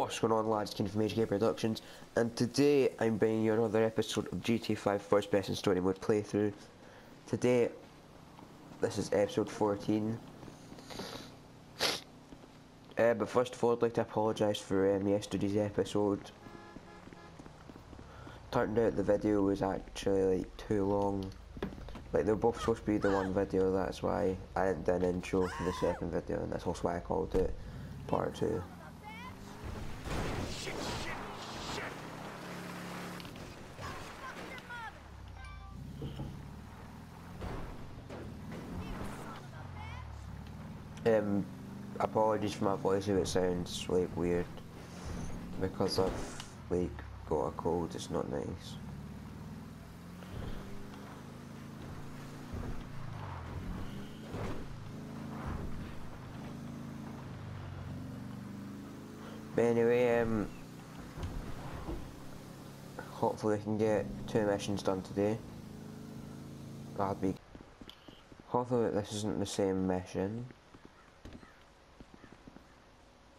What's going on lads, Ken from HK Productions and today I'm bringing you another episode of GTA 5 First Person Story Mode playthrough. Today, this is episode 14. Uh, but first of all I'd like to apologise for um, yesterday's episode. Turned out the video was actually like too long. Like they were both supposed to be the one video, that's why I didn't do an intro for the second video and that's also why I called it part 2. Um, apologies for my voice if it sounds like weird because I've like got a cold. It's not nice. But anyway, um, hopefully I can get two missions done today. That'd be. Hopefully this isn't the same mission.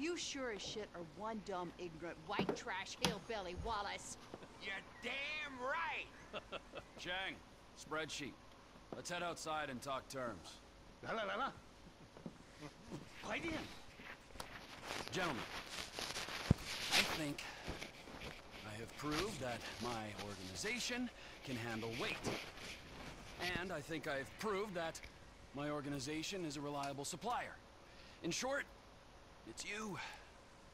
You sure as shit are one dumb, ignorant, white trash hillbilly, Wallace. You're damn right! Chang, spreadsheet. Let's head outside and talk terms. La la la la. In. Gentlemen, I think I have proved that my organization can handle weight. And I think I've proved that my organization is a reliable supplier. In short, it's you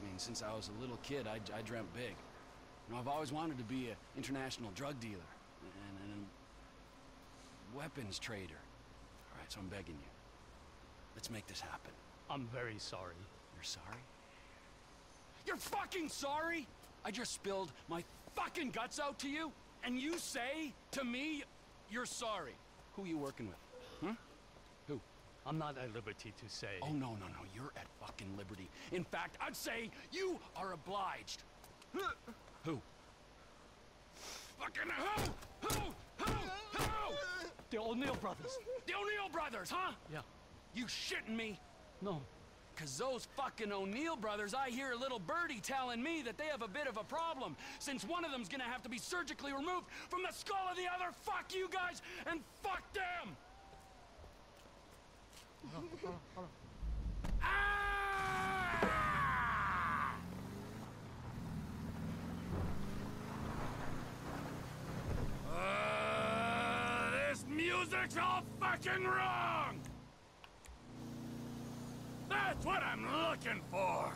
I mean, since I was a little kid, I, I dreamt big. You know, I've always wanted to be an international drug dealer and, and a weapons trader. All right, so I'm begging you. Let's make this happen. I'm very sorry. You're sorry? You're fucking sorry? I just spilled my fucking guts out to you, and you say to me, you're sorry. Who are you working with? Huh? Who? I'm not at liberty to say. Oh, no, no, no. You're at fucking liberty. In fact, I'd say you are obliged. Who? Fucking who? Who? Who? Who? The O'Neill brothers. The O'Neill brothers, huh? Yeah. You shitting me? No. Cause those fucking O'Neill brothers, I hear a little birdie telling me that they have a bit of a problem, since one of them's gonna have to be surgically removed from the skull of the other. Fuck you guys, and fuck them! Ah! Uh, this music's all fucking wrong! That's what I'm looking for!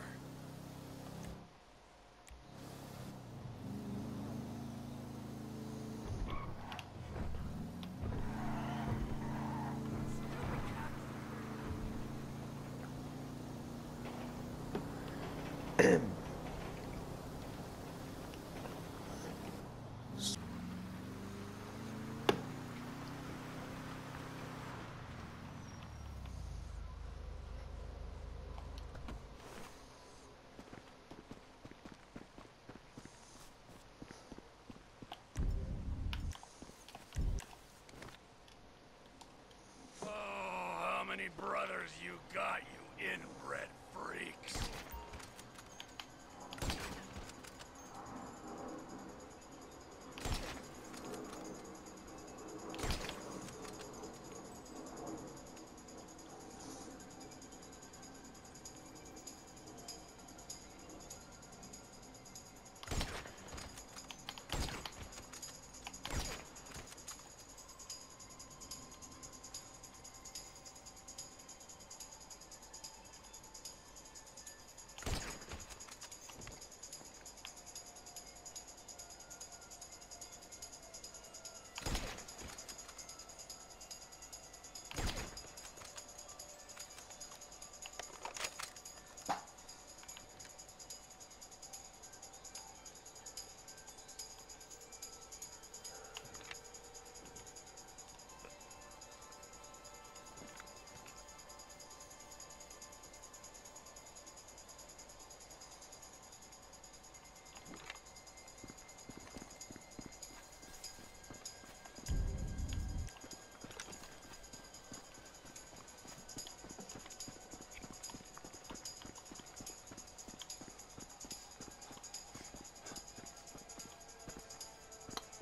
Oh, how many brothers you got, you inbred freaks?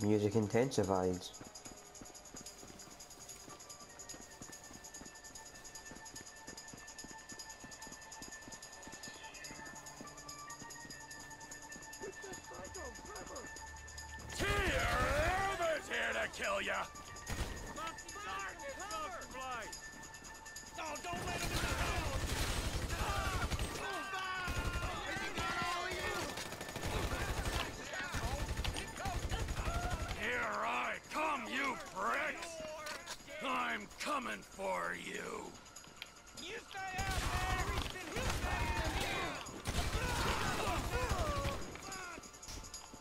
Music intensifies. Whoever's here to kill ya! Here coming for you! You stay out there! You stay in here!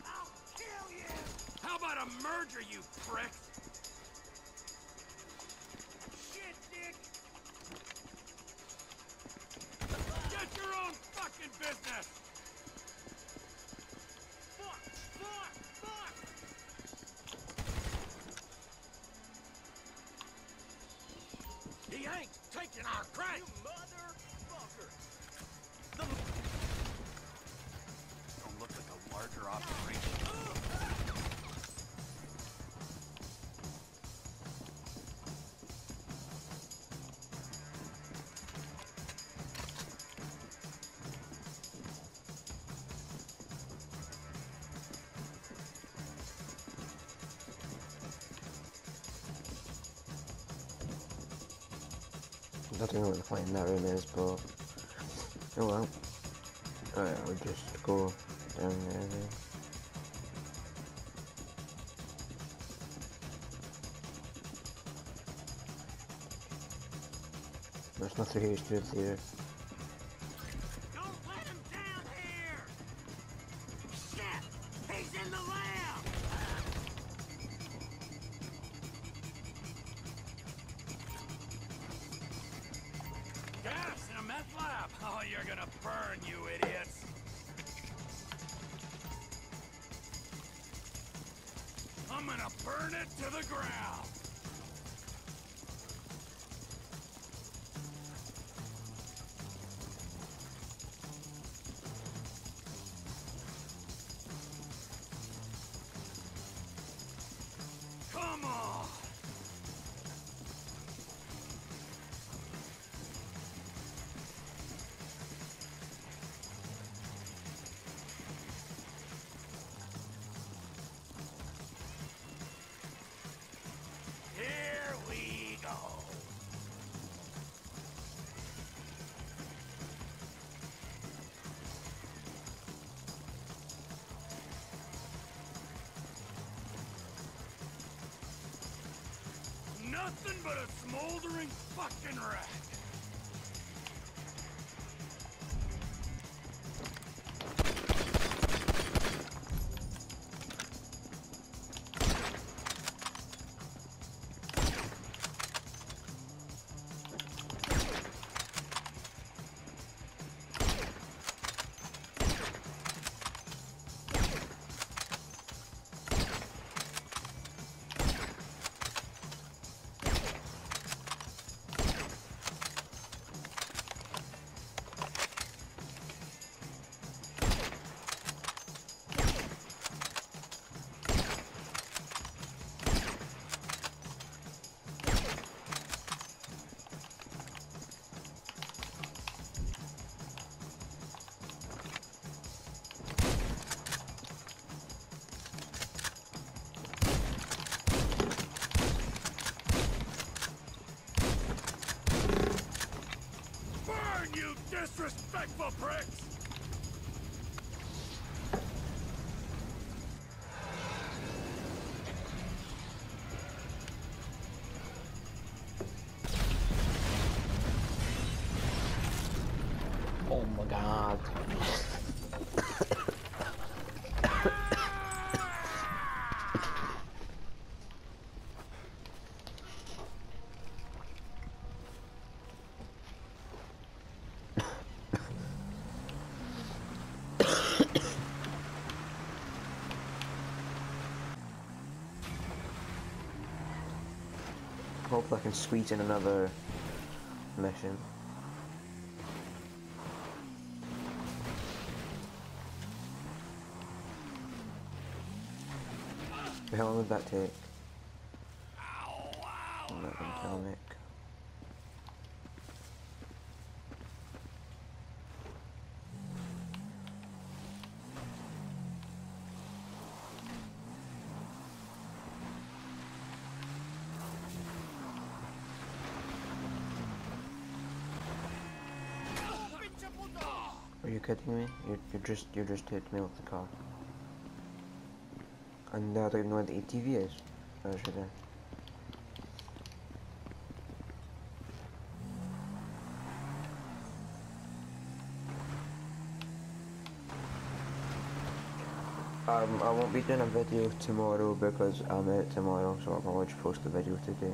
I'll kill you! How about a merger, you pricks? Shit, Dick! Get your own fucking business! Taking our crank! You motherfucker! Don't look like a larger operation. I don't know what the in that room is, but oh well. Alright, I'll just go down there then. There's nothing huge to here. Nothing but a smoldering fucking wreck. Disrespectful pricks! Oh I can squeeze in another mission. How long would that take? Ow, ow, I'm not gonna tell ow. Nick. Are you kidding me? You you just you just hit me with the car. And now I don't even know what the ATV is. Oh, I? Um, I won't be doing a video tomorrow because I'm out tomorrow, so I'll probably just post the video today.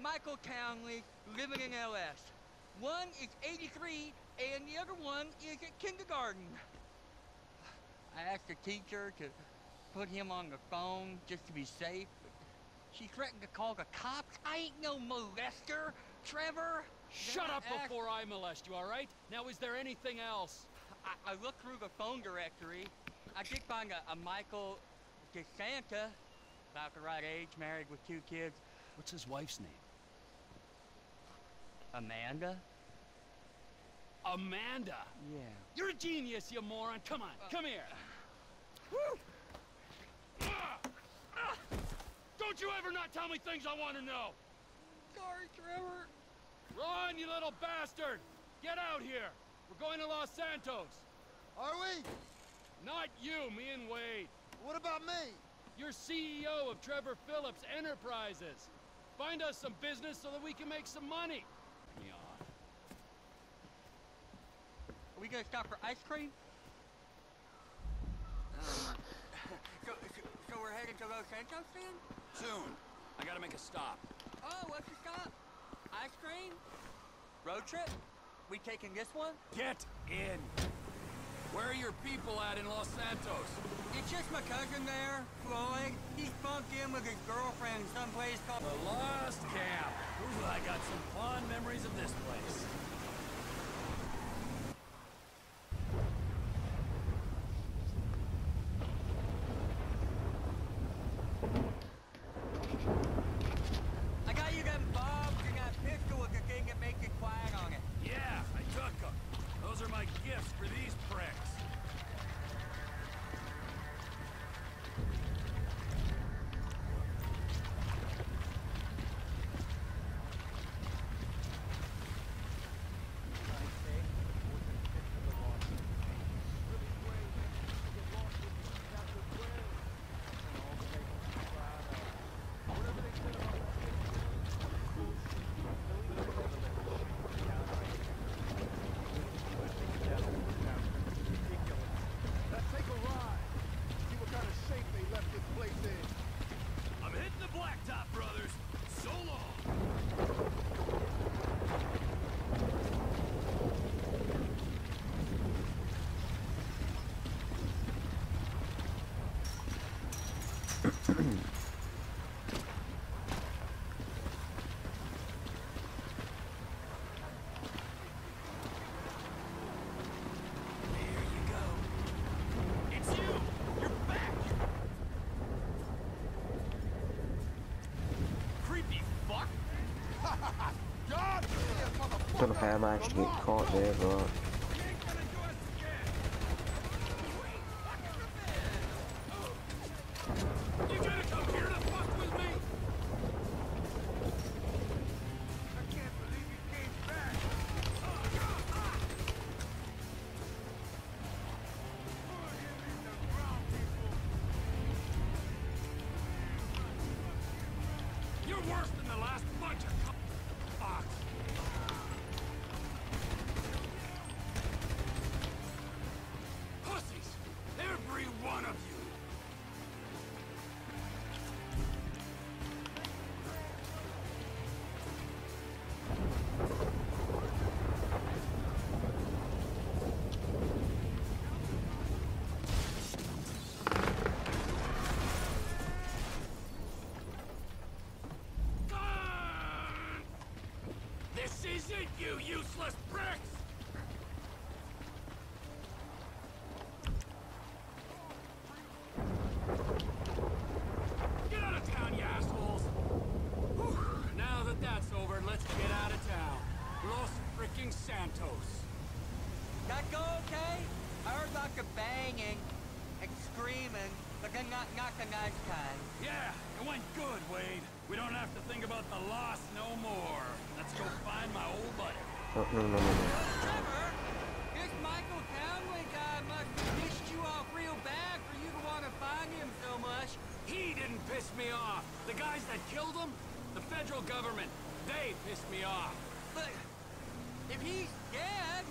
Michael Townley living in LS. One is 83 and the other one is at kindergarten. I asked the teacher to put him on the phone just to be safe. She threatened to call the cops. I ain't no molester, Trevor. Shut Then up I before I molest you, all right? Now, is there anything else? I, I looked through the phone directory. I did find a, a Michael De Santa, about the right age, married with two kids. What's his wife's name? Amanda? Amanda. Yeah. You're a genius, you moron. Come on, come here. Woo! Ah! Ah! Don't you ever not tell me things I want to know. Sorry, Trevor. Run, you little bastard! Get out here! We're going to Los Santos. Are we? Not you, me and Wade. What about me? You're CEO of Trevor Philips Enterprises. Find us some business so that we can make some money. Me on. Gonna stop for ice cream? Um, so, so, so we're headed to Los Santos then? Soon. I gotta make a stop. Oh, what's the stop? Ice cream? Road trip? We taking this one? Get in. Where are your people at in Los Santos? It's just my cousin there, Floyd. He's bunked in with his girlfriend someplace called... The Lost Camp. Ooh, I got some fond memories of this place. I got you them bobs and that pistol with the thing that makes it quiet on it. Yeah, I took them. Those are my gifts for these pricks. I managed to get caught there, but This is it, you useless pricks! Get out of town, you assholes! Whew. Now that that's over, let's get out of town. Los freaking Santos. That go okay? I heard about the banging and screaming, but then not, not the nice kind. Yeah, it went good, Wade. We don't have to think about the loss no more. Let's go find my old buddy. oh, no, no, no, no. Trevor, this Michael Townley guy must have pissed you off real bad for you to want to find him so much. He didn't piss me off. The guys that killed him, the federal government, they pissed me off. But if he's dead,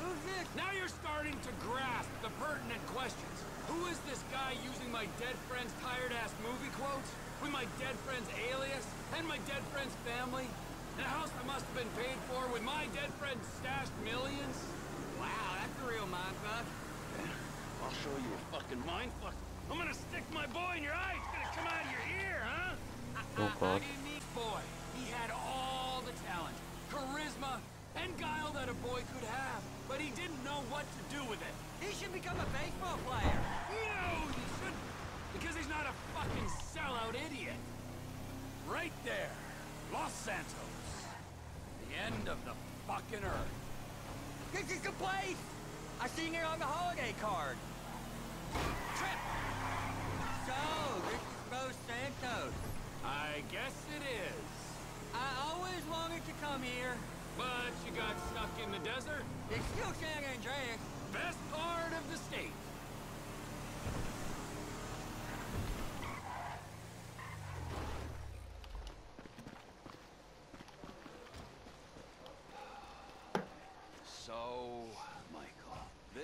who's this? Now you're starting to grasp the pertinent questions. Who is this guy using my dead friend's tired-ass movie quotes? With my dead friend's alias? And my dead friend's family? And a house that must have been paid for with my dead friend's stashed millions? Wow, that's a real mindfuck. I'll show you a fucking mindfuck. I'm gonna stick my boy in your eye. It's gonna come out of your ear, huh? Oh, God. Boy, he had all the talent, charisma, and guile that a boy could have, but he didn't know what to do with it. He should become a baseball player. No, he shouldn't, because he's not a fucking sellout idiot. Right there, Los Santos, the end of the fucking earth. This is the place! I seen it on the holiday card. Trip! So, this is Los Santos. I guess it is. I always wanted to come here. But you got stuck in the desert? It's still San Andreas. Best part of the state. So, Michael,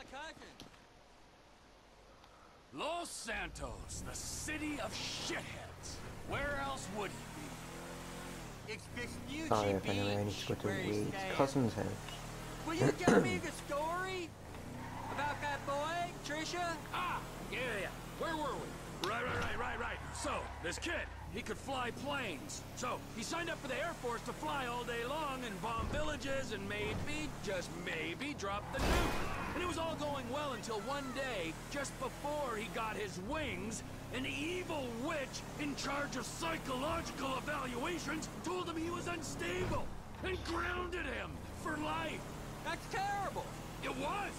cousin. Los Santos, the city of shitheads. Where else would he be? It's Vespucci Sorry, if anyway, I need to go to where Wade's cousin's house. Will you tell me the story about that boy, Trisha? Ah, yeah, yeah. Where were we? Right, right, right, right, right. So, this kid, he could fly planes. So, he signed up for the Air Force to fly all day long and bomb villages and maybe, just maybe, drop the nuke. And it was all going well until one day, just before he got his wings, an evil witch in charge of psychological evaluations told him he was unstable and grounded him for life. That's terrible. It was!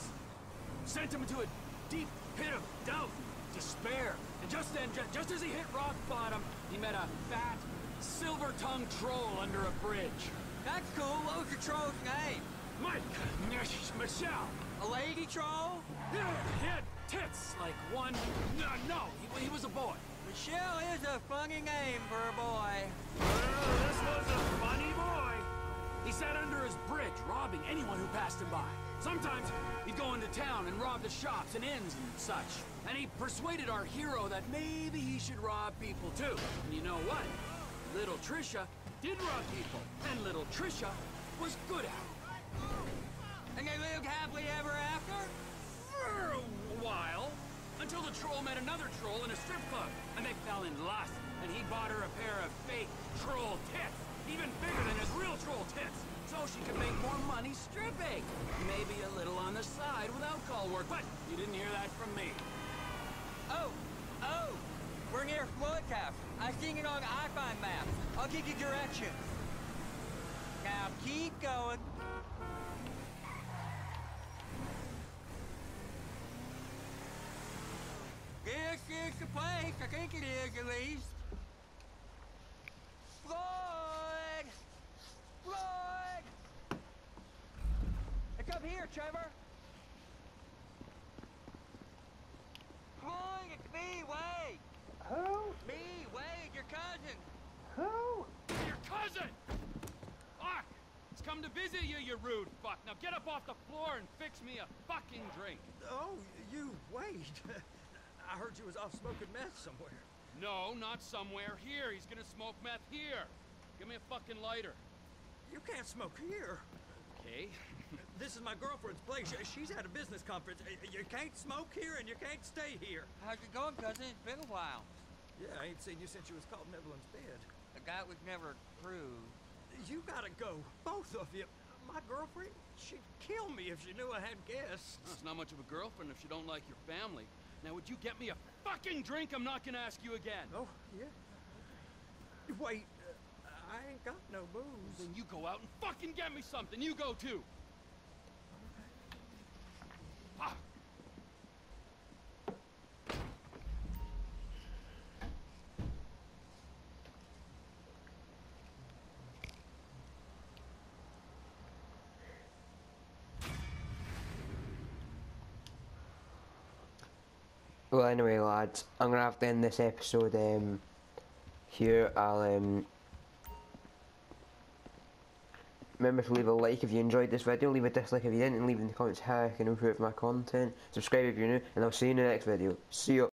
Sent him into a deep pit of doubt despair. And just then, ju- just as he hit rock bottom, he met a fat, silver-tongued troll under a bridge. That's cool. What was the troll's name? Mike, Michelle. A lady troll? Yeah, he had tits like one. No, no, he, he was a boy. Michelle is a funny name for a boy. Well, this was a funny boy. He sat under his bridge, robbing anyone who passed him by. Sometimes he'd go into town and rob the shops and inns and such. And he persuaded our hero that maybe he should rob people too. And you know what? Little Trisha did rob people. And little Trisha was good at. It. And they lived happily ever after? For a while. Until the troll met another troll in a strip club, and they fell in lust, and he bought her a pair of fake troll tits, even bigger than his real troll tits, so she could make more money stripping. Maybe a little on the side without call work, but you didn't hear that from me. Oh, oh, we're near Floodcap. I seen it on iFruit map. I'll give you directions. Now keep going. This is the place. I think it is, at least. Floyd! Floyd! It's up here, Trevor. Floyd, it's me, Wade. Who? Me, Wade, your cousin. Who? Your cousin! Ark! It's come to visit you, you rude fuck. Now get up off the floor and fix me a fucking drink. Oh, you, wait. I heard you was off smoking meth somewhere. No, not somewhere. Here. He's gonna smoke meth here. Give me a fucking lighter. You can't smoke here. Okay. This is my girlfriend's place. She's at a business conference. You can't smoke here and you can't stay here. How's it going, cousin? It's been a while. Yeah, I ain't seen you since you was caught in Evelyn's bed. The guy was never proved. You gotta go, both of you. My girlfriend, she'd kill me if she knew I had guests. Well, it's not much of a girlfriend if she don't like your family. Now, would you get me a fucking drink? I'm not gonna ask you again. Oh, yeah. Wait, uh, I ain't got no booze. Then you go out and fucking get me something. You go too. Well, anyway, lads, I'm gonna have to end this episode um, here. I'll um, remember to leave a like if you enjoyed this video, leave a dislike if you didn't, and leave in the comments how I can improve my content. Subscribe if you're new, and I'll see you in the next video. See you.